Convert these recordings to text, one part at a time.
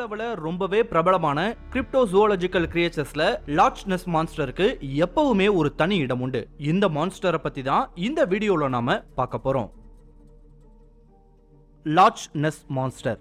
அளவுல ரொம்பவே பிரபலமான கிரிப்டோ ஜுவாலஜிக்கல் கிரியேச்சர்ஸ்ல லாச்னஸ் மான்ஸ்டருக்கு எப்பவுமே ஒரு தனி இடம் உண்டு. இந்த மான்ஸ்டரை பத்தி தான் இந்த வீடியோல நாம பார்க்க போறோம். லாச் நெஸ் மான்ஸ்டர்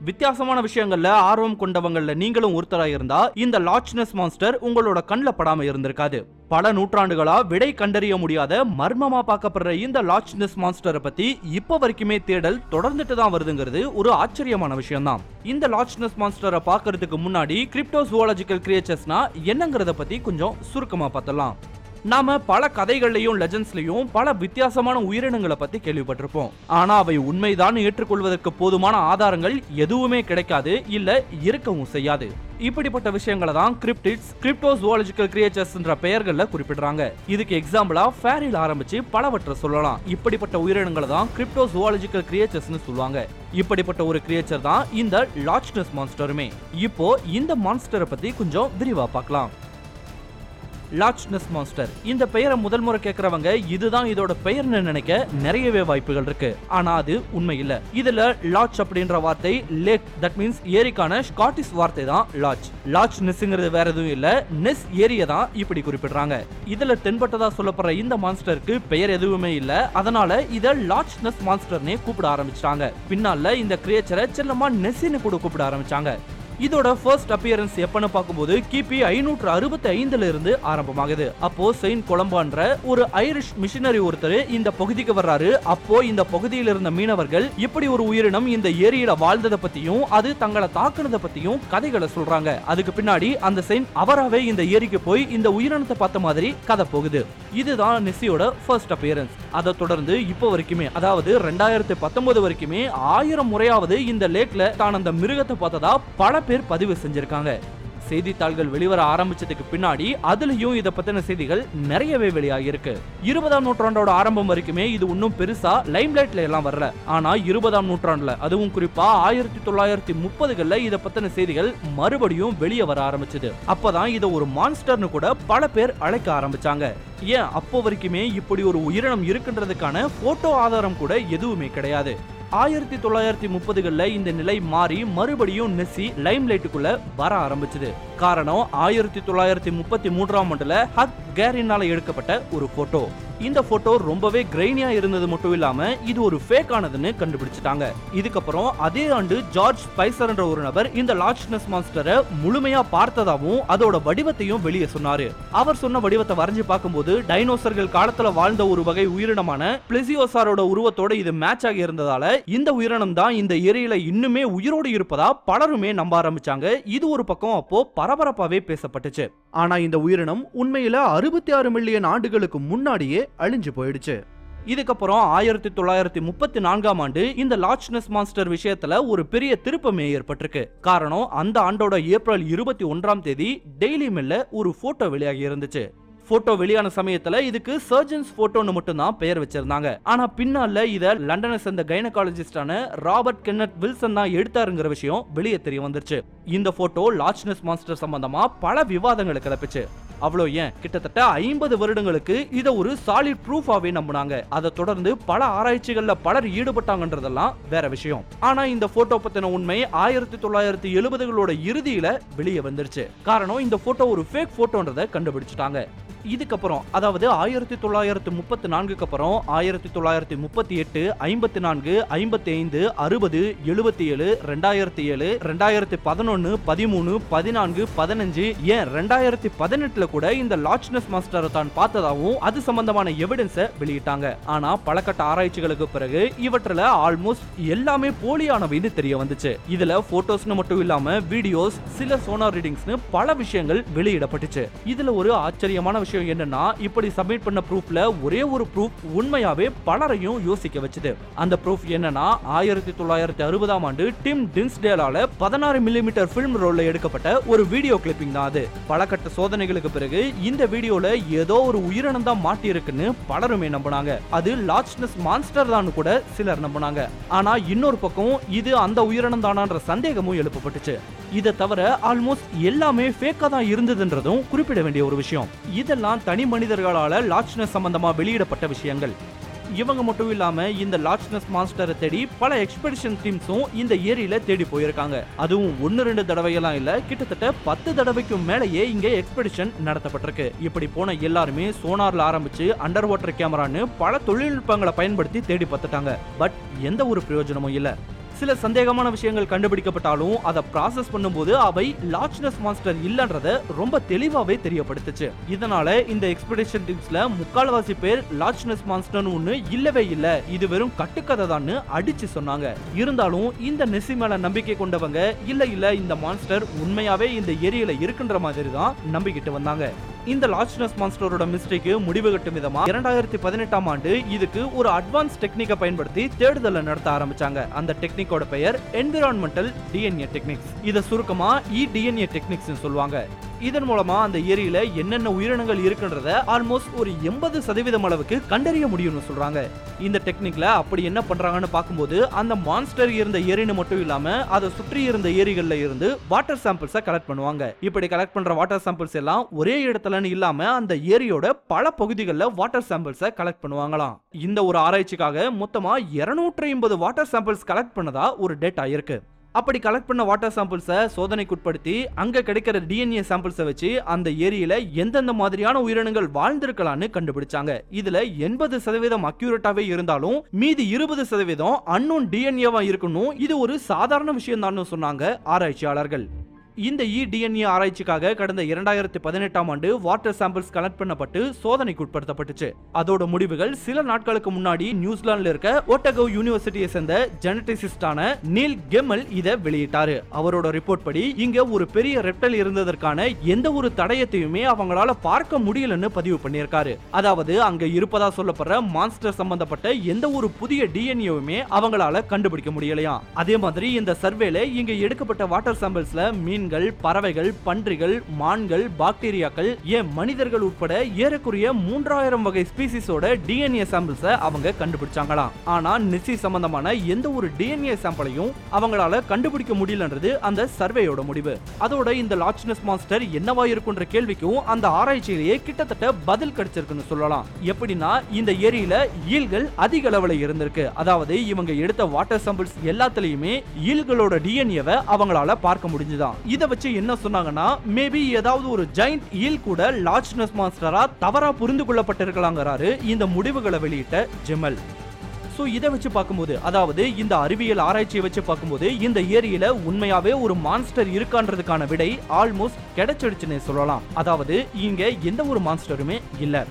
வித்தியாசமான விஷயங்கள்ல ஆர்வம் கொண்டவங்கள்ல நீங்களும் ஒருத்தராக இருந்தா இந்த லார்ஜ்னஸ் மான்ஸ்டர் உங்களோட கண்ணில் படாம இருந்திருக்காது. பல நூற்றாண்டுகளா விடை கண்டறிய முடியாத மர்மமா பார்க்கப்படுற இந்த லார்ஜ்னஸ் மான்ஸ்டரை பத்தி இப்ப வரைக்குமே தேடல் தொடர்ந்துட்டு தான் வருதுங்கிறது ஒரு ஆச்சரியமான விஷயம் தான் இந்த லார்ஜ்னஸ் மான்ஸ்டரை பார்க்கறதுக்கு முன்னாடி கிரிப்டோ ஜுவாலஜிக்கல் கிரியேச்சர்ஸ்னா என்னங்கிறத பத்தி கொஞ்சம் சுருக்கமா பார்த்தலாம் நாம பல கதைகள்லையும் லெஜன்ஸ்லையும் பல வித்தியாசமான உயிரினங்களை பத்தி கேள்விப்பட்டிருப்போம். ஆனா அவை உண்மைதான் ஏற்றுக்கொள்வதற்கு போதுமான ஆதாரங்கள் எதுவுமே கிடைக்காது இல்ல இருக்கவும் செய்யாது. இப்படிப்பட்ட விஷயங்களை தான் கிரிப்டிட்ஸ் கிரிப்டோசுவாலஜிக்கல் கிரியேச்சர்ஸ்ன்ற பெயர்கள்ல குறிப்பிடுறாங்க. இதுக்கு எக்ஸாம்பிளா ஃபேரில் ஆரம்பிச்சு பலவற்றை சொல்லலாம். இப்படிப்பட்ட உயிரினங்களை தான் கிரிப்டோசுவாலஜிக்கல் கிரியேச்சர்ஸ்னு சொல்லுவாங்க. இப்படிப்பட்ட ஒரு கிரியேச்சர் தான் இந்த லாச்னஸ் மான்ஸ்டருமே இப்போ இந்த மான்ஸ்டரை பத்தி கொஞ்சம் விரிவா பார்க்கலாம். லாச்னஸ் மான்ஸ்டர் இந்த பெயரை முதல் முறை கேட்கறவங்க இதுதான் இதோட பெயர்னு நினைக்க நிறையவே வாய்ப்புகள் இருக்கு. ஆனா அது உண்மை இல்ல. இதுல லாச் அப்படின்ற வார்த்தை லேக் தட் மீன்ஸ் ஏரிக்கான ஸ்காட்டிஷ் வார்த்தை தான் லாச் லாச் நெஸ்ங்கிறது வேற எதுவும் இல்ல. நெஸ் ஏரியை தான் இப்படி குறிப்பிடுறாங்க. இதுல தென்பட்டதா சொல்லப்படுற இந்த மான்ஸ்டருக்கு பெயர் எதுவுமே இல்ல. அதனால இத லாச்னஸ் மான்ஸ்டர்னே கூப்பிட ஆரம்பிச்சிட்டாங்க. பின்னால இந்த கிரியேச்சரை செல்லமா நெஸ்ஸின்னு கூட கூப்பிட ஆரம்பிச்சாங்க. இதோட ஃபர்ஸ்ட் அப்பியரன்ஸ் எப்பன்னு பார்க்கும்போது கிபி ஐநூற்று அறுபத்தி ஐந்துல இருந்து ஆரம்பமாகுது. அப்போ செயின் கொலம்பான்ற ஒரு ஐரிஷ் மிஷினரி ஒருத்தர் இந்த பகுதிக்கு வர்றாரு. அப்போ இந்த பகுதியில் இருந்த மீனவர்கள் இப்படி ஒரு உயிரினம் இந்த ஏரியில வாழ்ந்ததை பத்தியும் அது தங்களை தாக்குனதை பத்தியும் கதைகளை சொல்றாங்க. அதுக்கு பின்னாடி அந்த செயின் அவராவே இந்த ஏரிக்கு போய் இந்த உயிரினத்தை பார்த்த மாதிரி கதை போகுது. இதுதான் நெஸ்ஸியோட ஃபர்ஸ்ட் அப்பியரன்ஸ் அதை தொடர்ந்து இப்போ வரைக்குமே அதாவது ரெண்டாயிரத்தி பத்தொன்பது வரைக்குமே ஆயிரம் முறையாவது இந்த லேக்ல தான் அந்த மிருகத்தை பார்த்ததா பல பேர் பதிவு செஞ்சிருக்காங்க. செய்தித்தாள்கள் வெளிவர ஆரம்பிச்சதுக்கு பின்னாடி அதுலயும் இதை பத்தின செய்திகள் நிறையவே வெளியாகிருக்கு இருபதாம் நூற்றாண்டோட ஆரம்பம் வரைக்குமே இது இன்னும் பெருசா லைம்லைட்ல எல்லாம் வரல. ஆனா இருபதாம் நூற்றாண்டுல அதுவும் குறிப்பா ஆயிரத்தி தொள்ளாயிரத்தி முப்பதுகள்ல இதை பத்தின செய்திகள் மறுபடியும் வெளியே வர ஆரம்பிச்சது. அப்பதான் இதை ஒரு மான்ஸ்டர்னு கூட பல பேர் அழைக்க ஆரம்பிச்சாங்க. ஏன்? அப்போ வரைக்குமே இப்படி ஒரு உயிரினம் இருக்குன்றதுக்கான போட்டோ ஆதாரம் கூட எதுவுமே கிடையாது. ஆயிரத்தி தொள்ளாயிரத்தி முப்பதுகள்ல இந்த நிலை மாறி மறுபடியும் மெஸ்ஸி லைம் லைட்டுக்குள்ள வர ஆரம்பிச்சது. காரணம் ஆயிரத்தி தொள்ளாயிரத்தி முப்பத்தி மூன்றாம் ஆண்டுல ஹக் கேரினால எடுக்கப்பட்ட ஒரு போட்டோ இந்த போட்டோ ரொம்பவே கிரைனியா இருந்தது மட்டும் இல்லாம இது ஒரு ஃபேக் ஆனதுன்னு கண்டுபிடிச்சிட்டாங்க. இதுக்கப்புறம் அதே ஆண்டு ஜார்ஜ் ஸ்பைசர் என்ற ஒரு நபர் இந்த லார்ஜ்னஸ் மான்ஸ்டரை முழுமையா பார்த்ததாவும் அதோட வடிவத்தையும் வெளியே சொன்னாரு. அவர் சொன்ன வடிவத்தை வரைஞ்சு பார்க்கும்போது டைனோசர்கள் காலத்துல வாழ்ந்த ஒரு வகை உயிரினமான பிளெசியோசாரோட உருவத்தோட இது மேட்ச் ஆகி இருந்ததால இந்த உயிரினம் தான் இந்த ஏரியில இன்னுமே உயிரோடு இருப்பதா பலருமே நம்ப ஆரம்பிச்சாங்க. இது ஒரு பக்கம் அப்போ பரபரப்பாவே பேசப்பட்டுச்சு. ஆனா இந்த உயிரினம் உண்மையில அறுபத்தி ஆறு மில்லியன் ஆண்டுகளுக்கு முன்னாடியே அழிஞ்சு போயிடுச்சு. இதுக்கப்புறம் ஆயிரத்தி தொள்ளாயிரத்தி முப்பத்தி நான்காம் ஆண்டு இந்த லாச்னஸ் மான்ஸ்டர் விஷயத்துல ஒரு பெரிய திருப்பமே ஏற்பட்டிருக்கு. காரணம் அந்த ஆண்டோட ஏப்ரல் இருபத்தி ஒன்றாம் தேதி டெய்லி மெல்ல ஒரு போட்டோ வெளியாகி இருந்துச்சு. போட்டோ வெளியான சமயத்துல இதுக்கு சர்ஜன்ஸ் போட்டோன்னு மட்டும்தான் பெயர் வச்சிருந்தாங்க. ஆனா பின்னால இத லண்டனை சேர்ந்த கைனகாலஜிஸ்டான ராபர்ட் கென்னட் வில்சன் தான் எடுத்தாருங்கிற விஷயம் வெளியே தெரிய வந்துருச்சு. இந்த போட்டோ லார்ஜ்னஸ் மாஸ்டர் சம்பந்தமா பல விவாதங்களை கிளப்பிச்சு. அவ்வளோ ஏன்? கிட்டத்தட்ட ஐம்பது வருடங்களுக்கு இதை ஒரு சாலிட் ப்ரூஃபாவே நம்பினாங்க. அதை தொடர்ந்து பல ஆராய்ச்சிகள்ல பலர் ஈடுபட்டாங்கன்றதெல்லாம் வேற விஷயம். ஆனா இந்த போட்டோ பத்தின உண்மை ஆயிரத்தி தொள்ளாயிரத்தி எழுபதுகளோட இறுதியில வெளியே வந்துருச்சு. காரணம் இந்த போட்டோ ஒரு ஃபேக் போட்டோன்றதை கண்டுபிடிச்சிட்டாங்க. இதுக்கப்புறம் அதாவது ஆயிரத்தி தொள்ளாயிரத்தி முப்பத்தி நான்குக்கு அப்புறம் ஆயிரத்தி தொள்ளாயிரத்தி முப்பத்தி எட்டு ஐம்பத்தி நான்கு ஐம்பத்தி ஐந்து அறுபது எழுபத்தி ஏழு ரெண்டாயிரத்தி ஏழு ரெண்டாயிரத்தி பதினொன்னு பதிமூணு பதினான்கு பதினஞ்சு ஏன் ரெண்டாயிரத்தி பதினெட்டுல கூட இந்த லாச்னஸ் மாஸ்டரை தான் பார்த்ததாகவும் அது சம்பந்தமான எவிடன்ஸை வெளியிட்டாங்க. ஆனா பலகட்ட ஆராய்ச்சிகளுக்கு பிறகு இவற்றில் ஆல்மோஸ்ட் எல்லாமே போலியானவைன்னு தெரிய வந்துச்சு. இதுல போட்டோஸ்னு மட்டும் இல்லாம வீடியோஸ் சில சோனார் ரீடிங்ஸ்னு பல விஷயங்கள் வெளியிடப்பட்டுச்சு. இதுல ஒரு ஆச்சரியமான விஷயம் என்னன்னா இப்படி சப்மிட் பண்ண ப்ரூஃப்ல ஒரே ஒரு ப்ரூஃப் உண்மையாவே பலரையும் யோசிக்க வச்சுது. அந்த ப்ரூஃப் என்னன்னா ஆயிரத்தி தொள்ளாயிரத்தி அறுபதாம் ஆண்டு டிம் டின்ஸ்டேலால பதினாறு மில்லிமீட்டர் ஃபிலிம் ரோல்ல எடுக்கப்பட்ட ஒரு வீடியோ கிளிப்பிங் தான் அது. பலகட்ட சோதனைகளுக்கு பிறகு இந்த வீடியோல ஏதோ ஒரு உயிரினம் தான் மாட்டி இருக்குன்னு பலருமே நம்பினாங்க. அது லார்ஜ்னஸ் மான்ஸ்டர் தான் கூட சிலர் நம்பினாங்க. ஆனா இன்னொரு பக்கம் இது அந்த உயிரினம் தானான்ற சந்தேகமும் எழுப்பப்பட்டுச்சு. இதை தவிர ஆல்மோஸ்ட் எல்லாமே ஃபேக்கா தான் இருந்ததுன்றதும் குறிப்பிட வேண்டிய ஒரு விஷயம். இதெல்லாம் தனி மனிதர்களால் லாச்னஸ் சம்பந்தமாக வெளியிடப்பட்ட விஷயங்கள். இவங்க மட்டும் இல்லாம இந்த லாச்னஸ் மாஸ்டரை தேடி பல எக்ஸ்பெடிஷன் டீம்ஸும் இந்த ஏரியில தேடி போயிருக்காங்க. அதுவும் ஒன்னு ரெண்டு தடவையெல்லாம் இல்ல கிட்டத்தட்ட பத்து தடவைக்கும் மேலேயே இங்க எக்ஸ்பெடிஷன் நடத்தப்பட்டிருக்கு. இப்படி போன எல்லாருமே சோனார்ல ஆரம்பிச்சு அண்டர் வாட்டர் கேமரான்னு பல தொழில்நுட்பங்களை பயன்படுத்தி தேடி பார்த்துட்டாங்க. பட் எந்த ஒரு பிரயோஜனமும் இல்லை. சில சந்தேகமான விஷயங்கள் கண்டுபிடிக்கப்பட்டாலும் அதை ப்ராசஸ் பண்ணும்போது அவை லார்ஜ்னஸ் மான்ஸ்டர் இல்லைன்றத ரொம்ப தெளிவாகவே தெரியப்படுத்துச்சு. இதனால இந்த எக்ஸ்பெடிஷன் டீம்ஸ்ல முக்கால்வாசி பேர் லார்ஜ்னஸ் மான்ஸ்டர்னு ஒன்று இல்லவே இல்லை. இது வெறும் கட்டுக்கதை தான் அடிச்சு சொன்னாங்க. இருந்தாலும் இந்த நெசி மேல நம்பிக்கை கொண்டவங்க இல்ல இல்ல இந்த மான்ஸ்டர் உண்மையாவே இந்த ஏரியில இருக்குன்ற மாதிரி தான் நம்பிக்கிட்டு வந்தாங்க. இந்த லாச்னஸ் மான்ஸ்டரோட மிஸ்டேக்கு முடிவு கட்டும் விதமா இரண்டாயிரத்தி பதினெட்டாம் ஆண்டு இதுக்கு ஒரு அட்வான்ஸ் டெக்னிக்கை பயன்படுத்தி தேடுதலை நடத்த ஆரம்பிச்சாங்க. அந்த டெக்னிக்கோட பெயர் என்விரான்மெண்டல் டிஎன்ஏ டெக்னிக்ஸ் இதை சுருக்கமா இ டிஎன்ஏ டெக்னிக்ஸ் சொல்லுவாங்க. இதன் மூலமா அந்த ஏரியில என்னென்ன உயிரினங்கள் இருக்குன்றத ஆல்மோஸ்ட் ஒரு எண்பது சதவீதம் அளவுக்கு கண்டறிய முடியும்னு சொல்றாங்க. இந்த டெக்னிக்ல அப்படி என்ன பண்றாங்கன்னு பார்க்கும்போது அந்த மான்ஸ்டர் இருந்த ஏரின்னு மட்டும் இல்லாம அதை சுற்றி இருந்த ஏரிகள்ல இருந்து வாட்டர் சாம்பிள்ஸை கலெக்ட் பண்ணுவாங்க. இப்படி கலெக்ட் பண்ற வாட்டர் சாம்பிள்ஸ் எல்லாம் ஒரே இடத்துலன்னு இல்லாம அந்த ஏரியோட பல பகுதிகளில் வாட்டர் சாம்பிள்ஸை கலெக்ட் பண்ணுவாங்களாம். இந்த ஒரு ஆராய்ச்சிக்காக மொத்தமா இருநூற்றி ஐம்பது வாட்டர் சாம்பிள்ஸ் கலெக்ட் பண்ணதா ஒரு டேட்டா இருக்கு. அப்படி கலெக்ட் பண்ண வாட்டர் சாம்பிள்ஸை சோதனைக்குட்படுத்தி அங்கே கிடைக்கிற டிஎன்ஏ சாம்பிள்ஸை வச்சு அந்த ஏரியில எந்தெந்த மாதிரியான உயிரினங்கள் வாழ்ந்திருக்கலாம்னு கண்டுபிடிச்சாங்க. இதுல எண்பது சதவீதம் அக்யூரேட்டாவே இருந்தாலும் மீதி இருபது சதவீதம் அன்னோன் டிஎன்ஏவா இருக்கணும். இது ஒரு சாதாரண விஷயம் தான் சொன்னாங்க ஆராய்ச்சியாளர்கள். இந்த இடிஎன்ஏ ஆராய்ச்சிக்காக கடந்த இரண்டாயிரத்தி பதினெட்டாம் ஆண்டு வாட்டர் சாம்பிள்ஸ் கலெக்ட் பண்ணப்பட்டு சோதனைக்கு உட்படுத்தப்பட்டுச்சு. அதோட முடிவுகள் சில நாட்களுக்கு முன்னாடி நியூசிலாந்துல இருக்க ஓட்டகோ யூனிவர்சிட்டியை சேர்ந்த ஜெனடிசிஸ்டான நீல் கெமல் இதை வெளியிட்டாரு. அவரோட ரிப்போர்ட் படி இங்க ஒரு பெரிய ரெப்டல் இருந்ததற்கான எந்த ஒரு தடயத்தையுமே அவங்களால பார்க்க முடியலன்னு பதிவு பண்ணியிருக்காரு. அதாவது அங்க இருப்பதா சொல்லப்படுற மான்ஸ்டர் சம்பந்தப்பட்ட எந்த ஒரு புதிய டிஎன்ஏவுமே அவங்களால கண்டுபிடிக்க முடியலையா அதே மாதிரி இந்த சர்வேல இங்க எடுக்கப்பட்ட வாட்டர் சாம்பிள்ஸ்ல மீன்கள் பறவைகள் பன்றிகள் மான்கள் பாக்டீரியாக்கள் ஏன் மனிதர்கள் உட்பட ஏறக்குறைய மூன்றாயிரம் வகை ஸ்பீசிஸோட டிஎன்ஏ சாம்பிள்ஸை அவங்க கண்டுபிடிச்சாங்களாம் ஆனா நிசி சம்பந்தமான எந்த ஒரு டிஎன்ஏ சாம்பிளையும் அவங்களால கண்டுபிடிக்க முடியலன்றது அந்த சர்வேயோட முடிவு. அதோட இந்த லாச்னஸ் மாஸ்டர் என்னவா இருக்கும்ன்ற கேள்விக்கும் அந்த ஆராய்ச்சியிலேயே கிட்டத்தட்ட பதில் கிடைச்சிருக்குன்னு சொல்லலாம். எப்படின்னா இந்த ஏரியில ஈல்கள் அதிக அளவுல இருந்திருக்கு. அதாவது இவங்க எடுத்த வாட்டர் சாம்பிள்ஸ் எல்லாத்துலயுமே ஈல்களோட டிஎன்ஏவை அவங்களால பார்க்க முடிஞ்சுதான். இத வச்சு என்ன சொன்னாங்கன்னா மேபி ஏதாவது ஒரு ஜெயிண்ட் ஈல் கூட லார்ஜ்னஸ் மாஸ்டரா தவறா புரிந்து கொள்ளப்பட்டிருக்கலாங்கிறாரு இந்த முடிவுகளை வெளியிட்ட ஜெமல். ஸோ இதை வச்சு பார்க்கும்போது அதாவது இந்த அறிவியல் ஆராய்ச்சியை வச்சு பார்க்கும்போது இந்த ஏரியில உண்மையாவே ஒரு மான்ஸ்டர் இருக்கான்றதுக்கான விடை ஆல்மோஸ்ட் கிடைச்சிடுச்சுன்னு சொல்லலாம். அதாவது இங்க எந்த ஒரு மான்ஸ்டருமே இல்ல.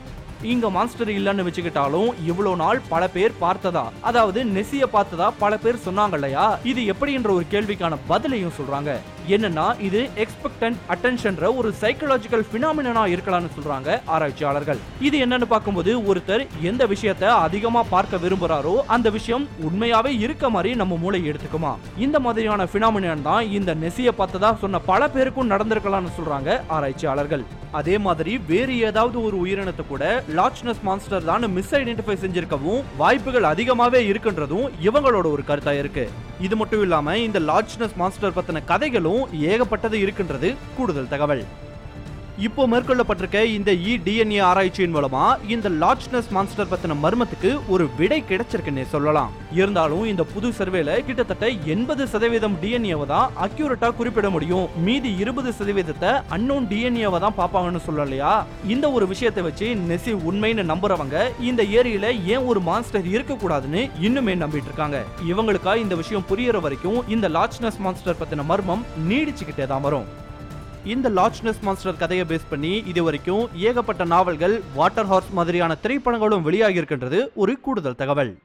இங்க மான்ஸ்டர் இல்லைன்னு வச்சுக்கிட்டாலும் இவ்வளவு நாள் பல பேர் பார்த்ததா? அதாவது நெசிய பார்த்ததா பல பேர் சொன்னாங்க இல்லையா? இது எப்படின்ற ஒரு கேள்விக்கான பதிலையும் சொல்றாங்க. என்னன்னா இது எக்ஸ்பெக்டன்ட் அட்டென்ஷன்ற ஒரு சைக்கலாஜிக்கல் பினாமினா இருக்கலாம்னு சொல்றாங்க ஆராய்ச்சியாளர்கள். இது என்னன்னு பார்க்கும்போது ஒருத்தர் எந்த விஷயத்த அதிகமா பார்க்க விரும்புறாரோ அந்த விஷயம் உண்மையாவே இருக்க மாதிரி நம்ம மூளை எடுத்துக்குமா? இந்த மாதிரியான பினாமினான் தான் இந்த நெசிய பார்த்ததா சொன்ன பல பேருக்கும் நடந்திருக்கலாம்னு சொல்றாங்க ஆராய்ச்சியாளர்கள். அதே மாதிரி வேறு ஏதாவது ஒரு உயிரினத்தை கூட லாச்னஸ் மான்ஸ்டர் தான் மிஸ் ஐடென்டிஃபை செஞ்சிருக்கவும் வாய்ப்புகள் அதிகமாவே இருக்குன்றதும் இவங்களோட ஒரு கருத்தா இருக்கு. இது மட்டும் இல்லாம இந்த லாச்னஸ் மான்ஸ்டர் பத்தின கதைகளும் ஏகப்பட்டது இருக்கின்றது. கூடுதல் தகவல். இப்போ மேற்கொள்ளப்பட்டிருக்க இந்த இ டிஎன்ஏ ஆராய்ச்சியின் மூலமா இந்த லார்ஜ்னஸ் மான்ஸ்டர் பத்தின மர்மத்துக்கு ஒரு விடை கிடைச்சிருக்குன்னே சொல்லலாம். இருந்தாலும் இந்த புது சர்வேல கிட்டத்தட்ட எண்பது சதவீதம் டிஎன்ஏவை தான் அக்யூரட்டா குறிப்பிட முடியும். மீதி இருபது சதவீதத்தை அன்னோன் டிஎன்ஏவை தான் பார்ப்பாங்கன்னு சொல்லலையா? இந்த ஒரு விஷயத்தை வச்சு நெசி உண்மைன்னு நம்புறவங்க இந்த ஏரியில ஏன் ஒரு மான்ஸ்டர் இருக்கக்கூடாதுன்னு இன்னுமே நம்பிட்டு இருக்காங்க இவங்களுக்கா இந்த விஷயம் புரியற வரைக்கும் இந்த லார்ஜ்னஸ் மான்ஸ்டர் பத்தின மர்மம் நீடிச்சுக்கிட்டே தான் வரும். இந்த லார்ஜ்னஸ் மான்ஸ்டர் கதையை பேஸ் பண்ணி இது வரைக்கும் ஏகப்பட்ட நாவல்கள் வாட்டர் ஹார்ஸ் மாதிரியான திரைப்படங்களும் வெளியாகி இருக்கின்றது ஒரு கூடுதல் தகவல்.